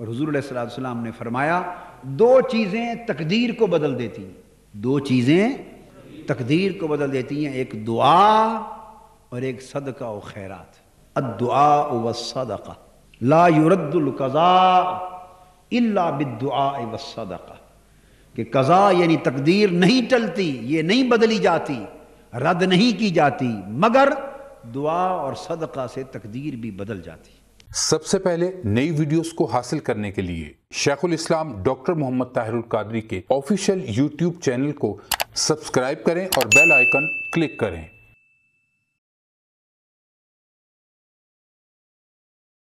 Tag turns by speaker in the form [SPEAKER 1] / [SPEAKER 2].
[SPEAKER 1] और हजूर सलाम ने फरमाया, दो चीज़ें तकदीर को बदल देती हैं। दो चीज़ें तकदीर को बदल देती हैं, एक दुआ और एक सदका व खैरात। अदुआ व सदका। ला युरद्दुलकज़ा इल्ला बिदुआ व सदका। कि कज़ा यानी तकदीर नहीं टलती, ये नहीं बदली जाती, रद्द नहीं की जाती, मगर दुआ और सदका से तकदीर भी बदल जाती।
[SPEAKER 2] सबसे पहले नई वीडियोस को हासिल करने के लिए शेखुल इस्लाम डॉक्टर मोहम्मद ताहिरुल कादरी के ऑफिशियल यूट्यूब चैनल को सब्सक्राइब करें और बेल आइकन क्लिक करें।